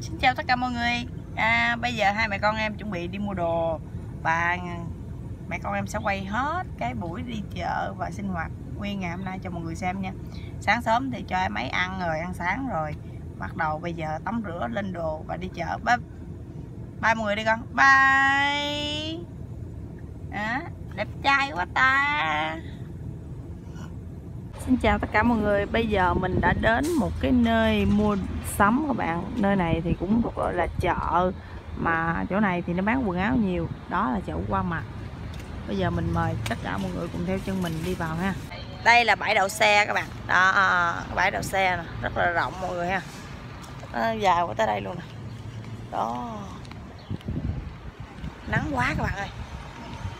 Xin chào tất cả mọi người. À, Bây giờ hai mẹ con em chuẩn bị đi mua đồ Và mẹ con em sẽ quay hết cái buổi đi chợ và sinh hoạt nguyên ngày hôm nay cho mọi người xem nha. Sáng sớm thì cho em ấy ăn rồi, ăn sáng rồi. Bắt đầu bây giờ tắm rửa lên đồ và đi chợ. Bye, bye mọi người đi con. Bye. À, Đẹp trai quá ta. Xin chào tất cả mọi người. Bây giờ mình đã đến một cái nơi mua sắm các bạn. Nơi này thì cũng gọi là chợ Mà chỗ này thì nó bán quần áo nhiều. Đó là chợ qua mặt. Bây giờ mình mời tất cả mọi người cùng theo chân mình đi vào ha. Đây là bãi đậu xe các bạn. Đó, bãi đậu xe nè. Rất là rộng mọi người ha. Nó Dài qua tới đây luôn nè. Đó. Nắng quá các bạn ơi.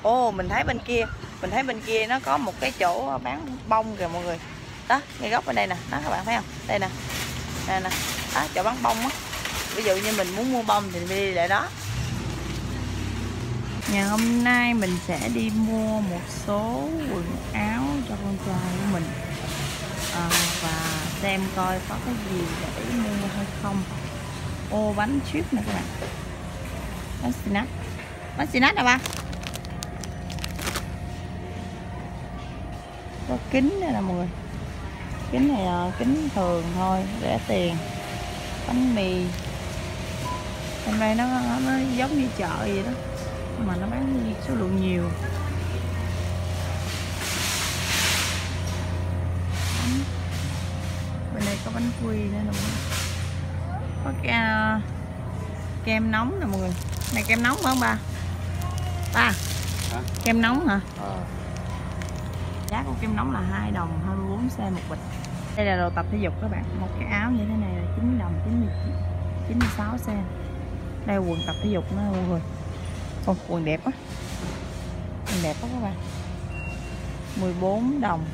Ồ mình thấy bên kia mình thấy bên kia nó có một cái chỗ bán bông kìa mọi người. Đó ngay góc bên đây nè. Đó các bạn thấy không? Đây nè. Đây nè. Đó chỗ bán bông á. Ví dụ như mình muốn mua bông thì mình đi lại đó. Ngày hôm nay mình sẽ đi mua một số quần áo cho con trai của mình. À, và xem coi có cái gì để mua hay không. Ô bánh chip nè các bạn. Bánh snack bánh snack nè ba. Có kính đây nè mọi người. Kính này là kính thường thôi rẻ tiền. Bánh mì. Hôm nay nó, nó giống như chợ vậy đó nhưng mà nó bán số lượng nhiều. Bên đây có bánh quy nữa nè mọi người. Có cái uh, kem nóng nè mọi người. Này kem nóng phải không ba? Ba hả? kem nóng hả? À giá của kem nóng là 2 đồng 24 cent một bịch. Đây là đồ tập thể dục các bạn. Một cái áo như thế này là 9 đồng 90, 96 cent đây là quần tập thể dục nó mọi người. Ồ, quần đẹp quá. Quần đẹp quá các bạn. 14 đồng.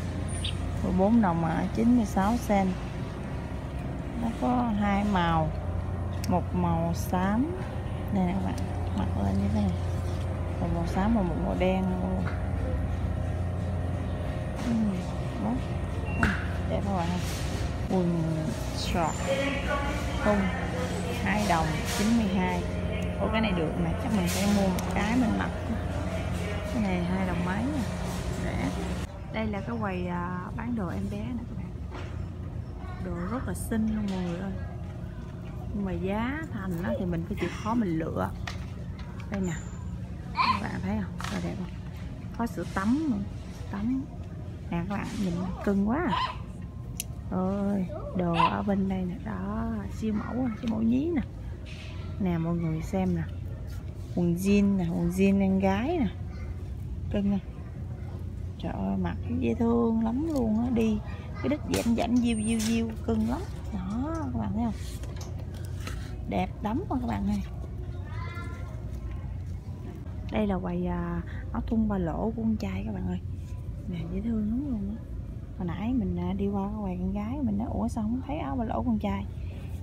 14 đồng mà 96 cent nó có hai màu. Một màu xám. Đây nè các bạn. Mặc lên như thế này. Một màu xám và một màu đen luôn. Quần short không, hai đồng 92 Ủa, cái này được mà, chắc mình sẽ mua một cái mình mặc. Cái này hai đồng mấy nè. Rẻ. Đây là cái quầy à, bán đồ em bé nè các bạn. Đồ rất là xinh luôn mọi người ơi. Nhưng mà giá thành đó thì mình phải chịu khó mình lựa. Đây nè. Các bạn thấy không? Rất đẹp không có sữa tắm nữa. Tắm. Nè các bạn, nhìn cưng quá à ơi đồ ở bên đây nè. Đó, siêu mẫu à, siêu mẫu nhí nè. Nè, mọi người xem nè. Quần jean nè, quần jean em gái nè. Cưng nè trời ơi, mặc dễ thương lắm luôn á. Đi, cái đít dãn dãn diêu diêu diêu, cưng lắm. Đó, các bạn thấy không? Đẹp lắm mà các bạn ơi. Đây là quầy à, áo thun ba lỗ của con trai các bạn ơi. Nè, dễ thương lắm luôn á hồi nãy mình à, đi qua cái quầy con gái mình nói ủa sao không thấy áo ba lỗ con trai?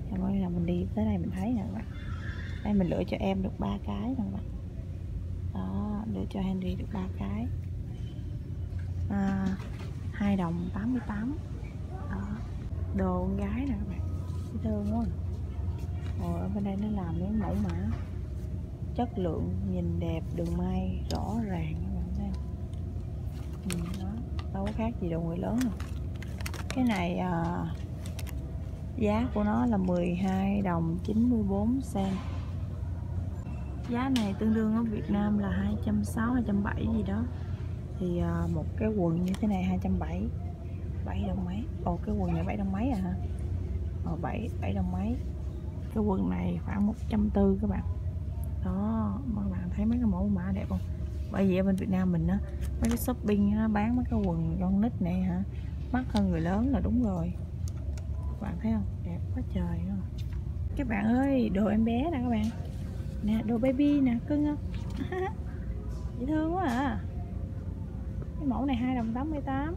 Rồi coi là mình đi tới đây mình thấy nè các bạn. Đây mình lựa cho em được ba cái nè các bạn. Đó lựa cho Henry được ba cái. À, 2 đồng 88 đó đồ con gái nè các bạn. Thấy thương quá. Rồi ở bên đây nó làm những mẫu mã. Chất lượng nhìn đẹp đường may rõ ràng các bạn thấy ừ, đó đâu có khác gì đồ người lớn đâu. Cái này à, giá của nó là 12 đồng 94 sen giá này tương đương ở Việt Nam là 260 270 gì đó. Thì à, một cái quần như thế này 270 7 đồng mấy? Ồ cái quần này 7 đồng mấy à hả? Ồ 7 7 đồng mấy. Cái quần này khoảng 140 các bạn. Đó các bạn thấy mấy cái mẫu mã đẹp không? Bởi vì ở bên Việt Nam mình á, mấy cái shopping nó bán mấy cái quần con nít này hả, mắc hơn người lớn là đúng rồi. Các bạn thấy không? Đẹp quá trời luôn. Các bạn ơi, đồ em bé nè các bạn. Nè, đồ baby nè, cưng không? Dễ thương quá à. Cái mẫu này hai đồng 88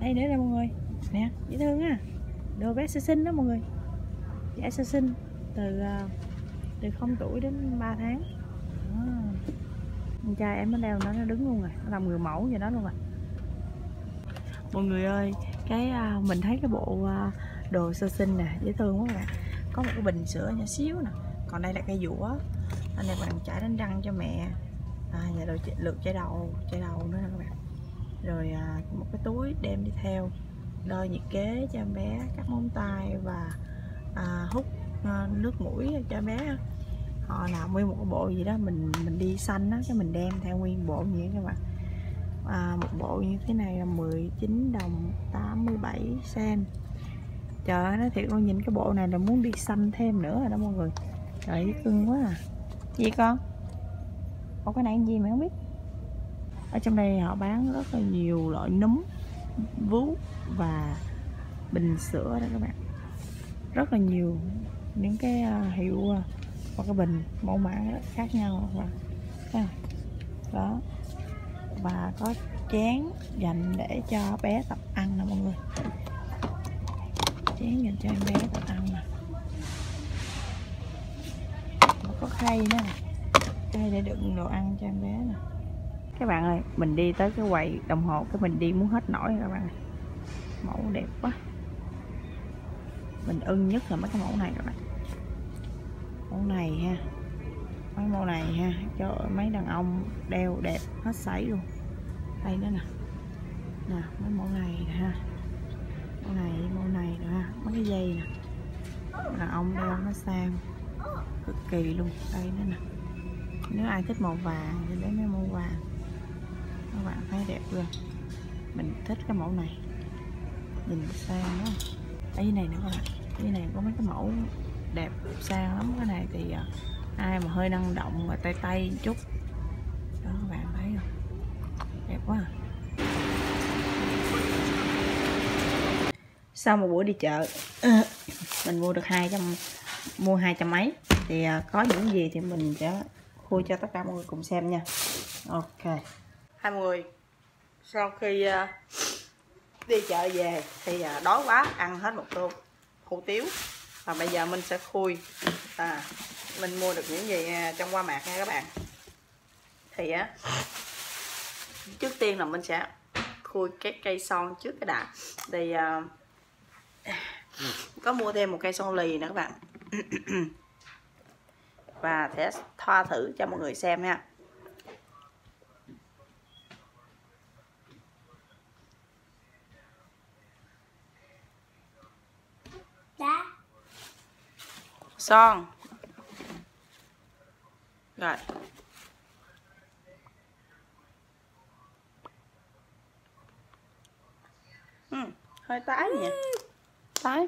đây nữa đây mọi người. Nè, dễ thương á. Đồ bé sơ sinh đó mọi người. Trẻ sơ sinh từ ờ, từ 0 tuổi đến 3 tháng. Đó con trai em nó đeo nó nó đứng luôn rồi nó làm người mẫu vậy đó luôn rồi. Mọi người ơi cái uh, mình thấy cái bộ uh, đồ sơ sinh nè dễ thương quá các bạn. Có một cái bình sữa nhỏ xíu nè còn đây là cây dũa anh này bạn chải đánh răng cho mẹ. À, và rồi lượt chải đầu chải đầu nữa nè các bạn. Rồi à, một cái túi đem đi theo đo nhiệt kế cho em bé cắt móng tay và à, hút à, nước mũi cho em bé họ làm nguyên một cái bộ gì đó mình mình đi xanh á cái mình đem theo nguyên bộ như vậy các bạn. À, một bộ như thế này là 19 đồng 87 sen. Trời ơi nó thiệt con nhìn cái bộ này là muốn đi xanh thêm nữa rồi đó mọi người. Trời cưng quá à. Gì con? Ủa cái này gì mà không biết? Ở trong đây họ bán rất là nhiều loại núm vú và bình sữa đó các bạn. Rất là nhiều những cái à, hiệu à, và cái bình mẫu mã khác nhau và đó. Và có chén dành để cho bé tập ăn nè mọi người. Chén dành cho em bé tập ăn nè. Và có khay nữa nè khay để đựng đồ ăn cho em bé nè. Các bạn ơi, mình đi tới cái quầy đồng hồ, cái mình đi muốn hết nổi các bạn. Mẫu đẹp quá. Mình ưng nhất là mấy cái mẫu này các bạn mẫu này ha. Mấy mẫu này ha. Cho mấy đàn ông đeo đẹp hết sảy luôn. Đây nữa nè. Nè, mấy mẫu này ha. Mẫu này mẫu này nữa ha. Mấy cái dây nè. Đàn ông đeo nó sang. Cực kỳ luôn. Đây nữa nè. Nếu ai thích màu vàng thì lấy mấy màu vàng. Các bạn thấy đẹp luôn mình thích cái mẫu này. Nhìn sang đó đây này nữa các bạn. Ở này có mấy cái mẫu đẹp sang lắm cái này thì à, ai mà hơi năng động và tay tay chút. Đó các bạn thấy không? Đẹp quá à. sau một buổi đi chợ mình mua được hai trăm mua hai trăm mấy. Thì à, có những gì thì mình sẽ khui cho tất cả mọi người cùng xem nha. Ok. Hai người sau khi uh, đi chợ về thì uh, đói quá ăn hết một tô hủ tiếu và bây giờ mình sẽ khui. À, mình mua được những gì à, trong qua mạc nha các bạn. Thì á trước tiên là mình sẽ khui cái cây son trước cái đã thì à, có mua thêm một cây son lì nữa các bạn. Và sẽ thoa thử cho mọi người xem nha. Son. Rồi. Ừ, hơi tái nhỉ? Tái.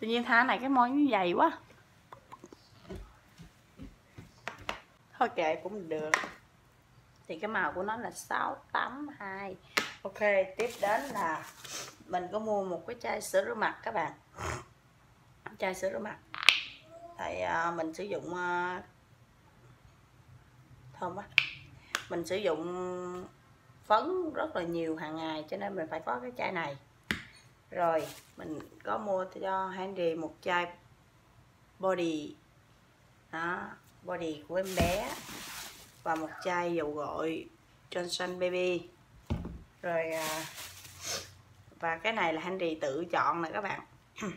Tự nhiên tha này cái môi nó dày quá. Thôi kệ cũng được. Thì cái màu của nó là 682 ok tiếp đến là mình có mua một cái chai sữa rửa mặt các bạn. Chai sữa rửa mặt. Thì uh, à, mình sử dụng uh, thơm quá mình sử dụng phấn rất là nhiều hàng ngày cho nên mình phải có cái chai này. Rồi mình có mua cho Henry một chai body đó body của em bé và một chai dầu gội Johnson Baby. Rồi à, và cái này là Henry tự chọn nè các bạn.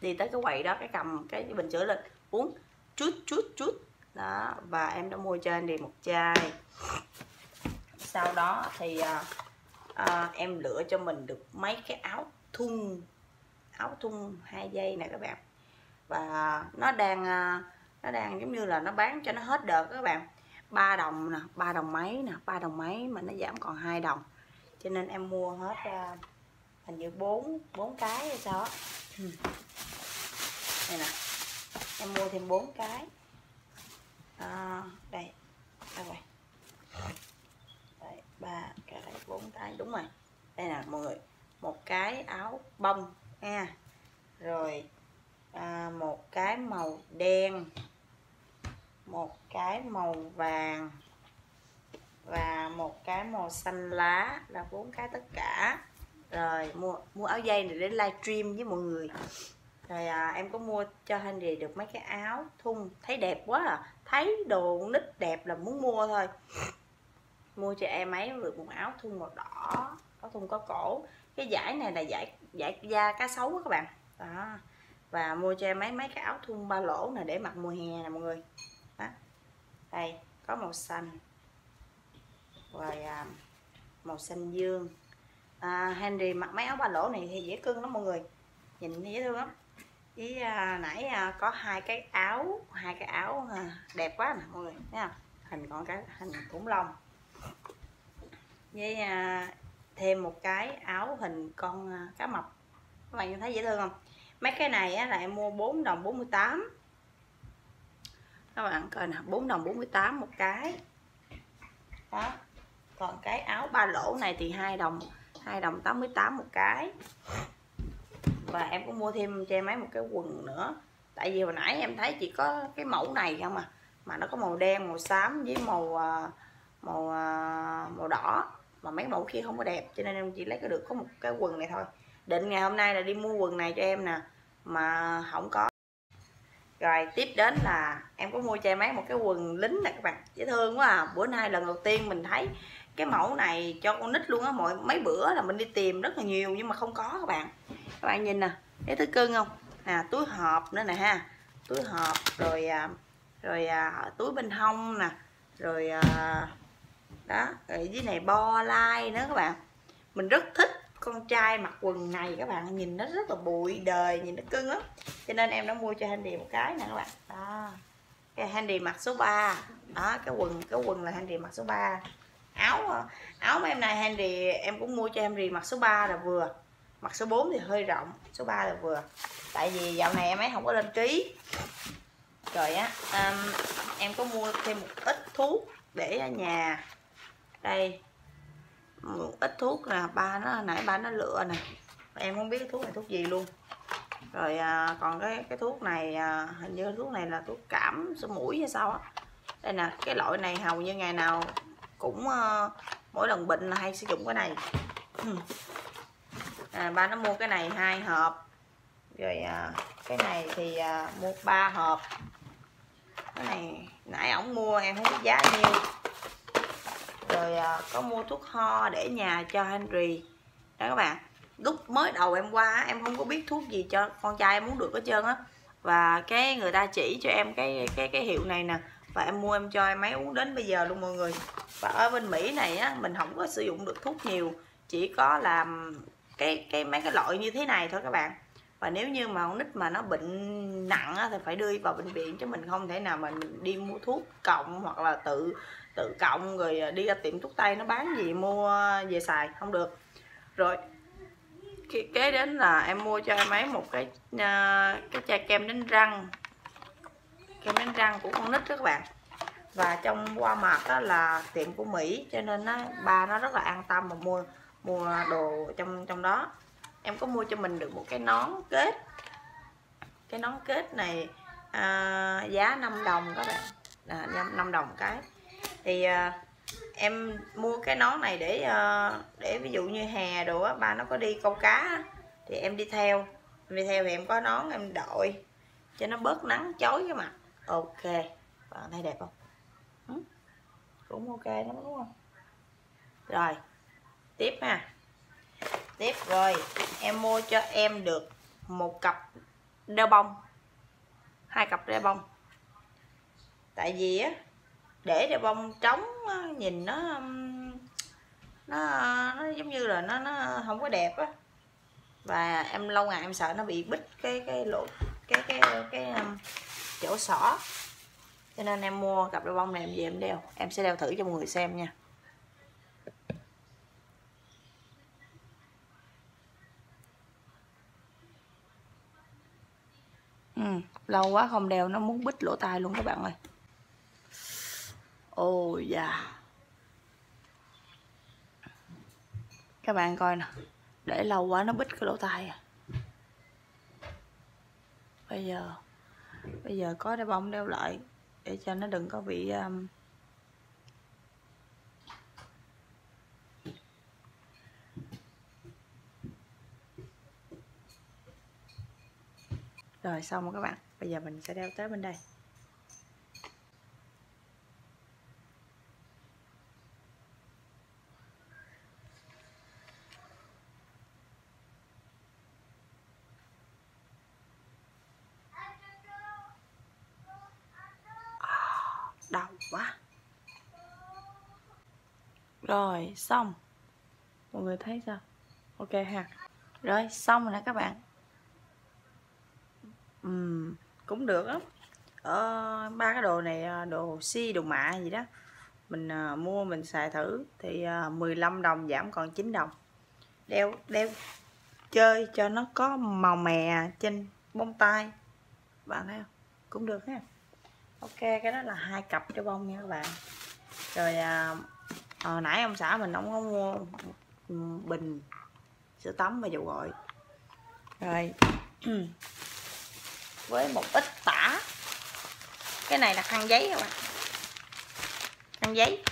Đi tới cái quầy đó cái cầm cái bình sữa lên uống chút chút chút. Đó và em đã mua cho Henry một chai. Sau đó thì à, à, em lựa cho mình được mấy cái áo thun. Áo thun hai dây nè các bạn. Và nó đang à, nó đang giống như là nó bán cho nó hết đợt các bạn. Ba đồng nè ba đồng mấy nè ba đồng mấy mà nó giảm còn hai đồng. Cho nên em mua hết uh, hình như bốn bốn cái hay sao ừ. đây nè em mua thêm bốn cái. À, đây đây rồi. Đây ba cái bốn cái đúng rồi. Đây nè mọi người một cái áo bông nha. Rồi à, một cái màu đen một cái màu vàng và một cái màu xanh lá là bốn cái tất cả rồi mua mua áo dây này để livestream với mọi người. Rồi à, em có mua cho Henry được mấy cái áo thun thấy đẹp quá à. Thấy đồ nít đẹp là muốn mua thôi. Mua cho em ấy được một áo thun màu đỏ có thun có cổ. Cái giải này là giải giải da cá sấu đó các bạn. Đó. Và mua cho em mấy mấy cái áo thun ba lỗ này để mặc mùa hè nè mọi người. Đó. Đây có màu xanh. Rồi à, màu xanh dương à, Henry mặc mấy áo ba lỗ này thì dễ cưng lắm mọi người. Nhìn dễ thương lắm. Với à, nãy à, có hai cái áo hai cái áo à, đẹp quá nè mọi người thấy không? Hình con cái hình khủng long. Với à, thêm một cái áo hình con à, cá mập. Các bạn thấy dễ thương không? Mấy cái này á, là em mua 4 đồng 48 các bạn coi nè 4 đồng 48 một cái. Đó. Còn cái áo ba lỗ này thì hai đồng hai đồng 88 một cái. Và em cũng mua thêm cho em mấy một cái quần nữa. Tại vì hồi nãy em thấy chỉ có cái mẫu này không mà mà nó có màu đen, màu xám với màu à, màu à, màu đỏ. Mà mấy mẫu kia không có đẹp, cho nên em chỉ lấy cái được có một cái quần này thôi. Định ngày hôm nay là đi mua quần này cho em nè, mà không có. Rồi, tiếp đến là em có mua cho em mấy một cái quần lính nè các bạn. Dễ thương quá à. Bữa nay lần đầu tiên mình thấy cái mẫu này cho con nít luôn á mọi mấy bữa là mình đi tìm rất là nhiều nhưng mà không có các bạn. Các bạn nhìn nè thấy thứ cưng không? Nè túi hộp nữa nè ha. Túi hộp rồi à, rồi à, túi bên hông nè rồi à, đó rồi dưới này bo lai nữa các bạn. Mình rất thích con trai mặc quần này các bạn nhìn nó rất là bụi đời nhìn nó cưng lắm. Cho nên em đã mua cho Handy một cái nè các bạn. Đó cái Handy mặc số 3 đó cái quần cái quần là Handy mặc số 3 áo ờ, áo mà em này Henry em cũng mua cho em Henry mặc số 3 là vừa. Mặc số 4 thì hơi rộng số 3 là vừa. Tại vì dạo này em ấy không có lên ký. Rồi á um, em có mua thêm một ít thuốc để ở nhà. Đây một ít thuốc là ba nó nãy ba nó lựa nè. Em không biết cái thuốc này thuốc gì luôn. Rồi à, còn cái cái thuốc này à, hình như thuốc này là thuốc cảm sổ mũi hay sao á. Đây nè cái loại này hầu như ngày nào cũng uh, mỗi lần bệnh là hay sử dụng cái này. À, ba nó mua cái này hai hộp. Rồi à, cái này thì à, mua ba hộp. Cái này nãy ổng mua em không biết giá nhiêu. Rồi à, có mua thuốc ho để nhà cho Henry. Đó các bạn lúc mới đầu em qua em không có biết thuốc gì cho con trai em muốn được hết trơn á. Và cái người ta chỉ cho em cái cái cái hiệu này nè và em mua em cho em máy uống đến bây giờ luôn mọi người. Và ở bên Mỹ này á mình không có sử dụng được thuốc nhiều. Chỉ có làm cái cái mấy cái loại như thế này thôi các bạn. Và nếu như mà con nít mà nó bệnh nặng á, thì phải đưa vào bệnh viện chứ mình không thể nào mà mình đi mua thuốc cộng hoặc là tự tự cộng rồi à, đi ra tiệm thuốc tây nó bán gì mua về xài không được. Rồi kế đến là em mua cho em ấy một cái uh, cái chai kem đánh răng kem đánh răng của con nít đó các bạn. Và trong qua mặt đó là tiệm của Mỹ cho nên nó ba nó rất là an tâm mà mua mua đồ trong trong đó. Em có mua cho mình được một cái nón kết. Cái nón kết này à, giá 5 đồng các bạn. À, 5 đồng cái. Thì à, em mua cái nón này để à, để ví dụ như hè đồ á ba nó có đi câu cá thì em đi theo. Em đi theo thì em có nón em đội cho nó bớt nắng chói cái mặt ok. Bạn thấy đẹp không? Ừ? cũng ok lắm đúng không? Rồi. Tiếp ha. Tiếp rồi. Em mua cho em được một cặp đeo bông. Hai cặp đeo bông. Tại vì á để đeo bông trống nhìn nó nó nó giống như là nó nó không có đẹp á. Và em lâu ngày em sợ nó bị bít cái cái lỗ cái cái cái, cái chỗ xỏ. Cho nên em mua cặp đôi bông này em về em đeo. Em sẽ đeo thử cho mọi người xem nha. Ừ, lâu quá không đeo nó muốn bít lỗ tai luôn các bạn ơi. Ôi yeah. các bạn coi nè để lâu quá nó bít cái lỗ tai à. Bây giờ bây giờ có cái bông đeo lại để cho nó đừng có bị um, rồi xong rồi các bạn. Bây giờ mình sẽ đeo tới bên đây quá rồi xong. Mọi người thấy sao? Ok ha. Rồi xong rồi nè các bạn. Uhm, cũng được á. Ờ, ba cái đồ này ờ, đồ si đồ mạ gì đó mình à, mua mình xài thử thì ờ, à, 15 đồng giảm còn 9 đồng. Đeo đeo chơi cho nó có màu mè trên bông tai. Bạn thấy không? Cũng được ha. Ok cái đó là hai cặp cho bông nha các bạn. Rồi à, hồi nãy ông xã mình ông có mua bình sữa tắm và dầu gội. Rồi. Với một ít tả. Cái này là khăn giấy các bạn. Khăn giấy.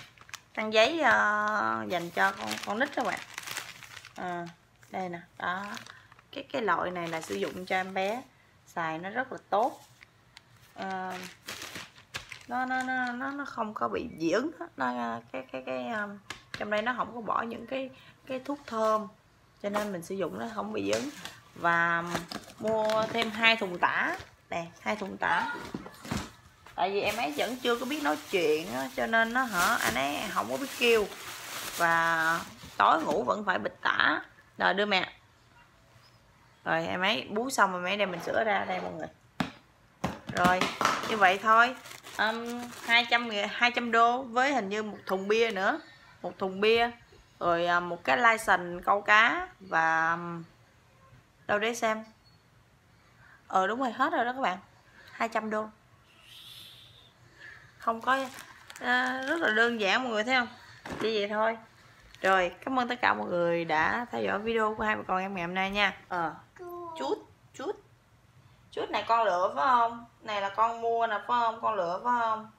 Khăn giấy uh, dành cho con con nít các bạn. À, đây nè đó. Cái cái loại này là sử dụng cho em bé xài nó rất là tốt. Uh, nó, nó nó nó nó không có bị dị ứng nó à, cái cái cái um, trong đây nó không có bỏ những cái cái thuốc thơm cho nên mình sử dụng nó không bị dị ứng và mua thêm hai thùng tả. Nè hai thùng tả. Tại vì em ấy vẫn chưa có biết nói chuyện cho nên nó hả anh ấy không có biết kêu. Và tối ngủ vẫn phải bịch tả. Rồi đưa mẹ. Rồi em ấy bú xong rồi mấy đem mình sửa ra đây mọi người. Rồi như vậy thôi um, 200 200 đô với hình như một thùng bia nữa. Một thùng bia rồi uh, một cái license câu cá và um, đâu để xem. Ờ đúng rồi hết rồi đó các bạn. 200 đô. Không có uh, rất là đơn giản mọi người thấy không? Chỉ vậy thôi. Rồi cảm ơn tất cả mọi người đã theo dõi video của hai bà con em ngày hôm nay nha. Ờ chút chút. Chút này con lựa phải không này là con mua nè phải không? Con lựa phải không?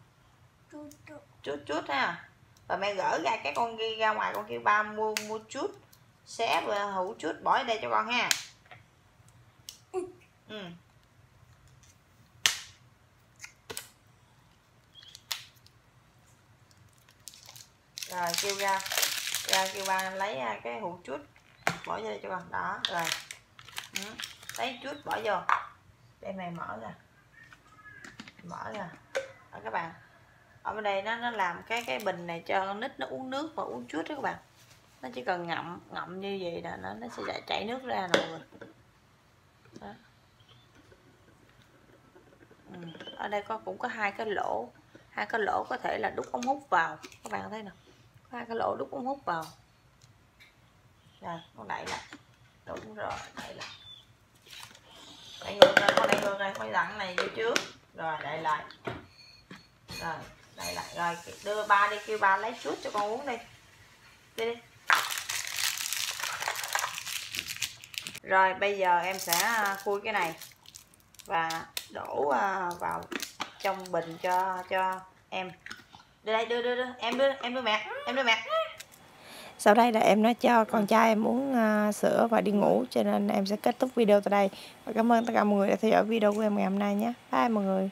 Chút chút. Ha. Và mẹ gỡ ra cái con ghi ra ngoài con kêu ba mua mua chút. Xé và hũ chút bỏ đây cho con ha. Ừ. rồi kêu ra ra kêu ba lấy cái hũ chút bỏ vô đây cho con. Đó rồi. Ừ. lấy chút bỏ vô. Đây mày mở ra mở ra. Đó các bạn, ở bên đây nó nó làm cái cái bình này cho con nít nó uống nước và uống chút đó các bạn. Nó chỉ cần ngậm ngậm như vậy là nó nó sẽ chảy nước ra nè mọi người đó. Ừ. ở đây có, cũng có hai cái lỗ. Hai cái lỗ có thể là đút ống hút vào. Các bạn thấy nè có hai cái lỗ đút ống hút vào. Rồi, con đẩy lại. Đúng rồi, đẩy lại. Đẩy ngược ra con đẩy ngược ra con đặng này vô trước rồi đẩy lại. Rồi đẩy lại. Rồi đưa ba đi, kêu ba lấy chút cho con uống đi. Đi đi. Rồi, bây giờ em sẽ à, khui cái này và đổ à, vào trong bình cho cho em. Đưa đây, đưa đưa đưa. Em đưa em đưa mẹ. Em đưa mẹ sau đây là em nói cho con trai em uống uh, sữa và đi ngủ cho nên em sẽ kết thúc video tại đây. Và cảm ơn tất cả mọi người đã theo dõi video của em ngày hôm nay nhé. Bye mọi người